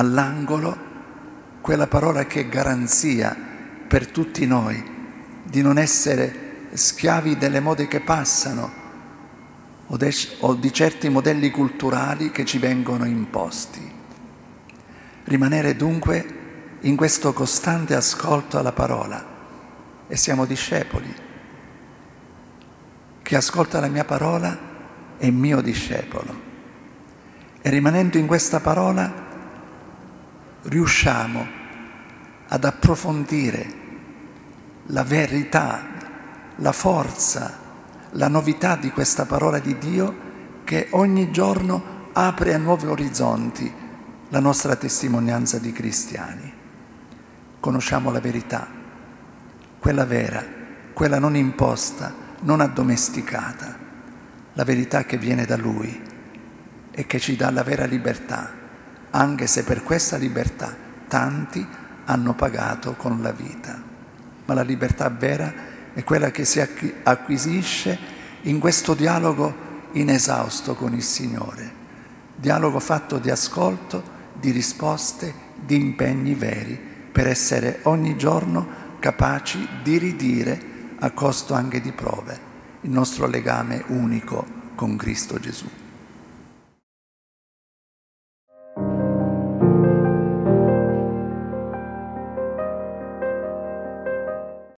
all'angolo quella parola che è garanzia per tutti noi di non essere schiavi delle mode che passano o, de- o di certi modelli culturali che ci vengono imposti. Rimanere dunque in questo costante ascolto alla parola e siamo discepoli. Chi ascolta la mia parola è mio discepolo. E rimanendo in questa parola riusciamo ad approfondire la verità, la forza, la novità di questa parola di Dio che ogni giorno apre a nuovi orizzonti la nostra testimonianza di cristiani. Conosciamo la verità, quella vera, quella non imposta, non addomesticata, la verità che viene da Lui e che ci dà la vera libertà anche se per questa libertà tanti hanno pagato con la vita. Ma la libertà vera è quella che si acquisisce in questo dialogo inesausto con il Signore, dialogo fatto di ascolto, di risposte, di impegni veri per essere ogni giorno capaci di ridire a costo anche di prove il nostro legame unico con Cristo Gesù.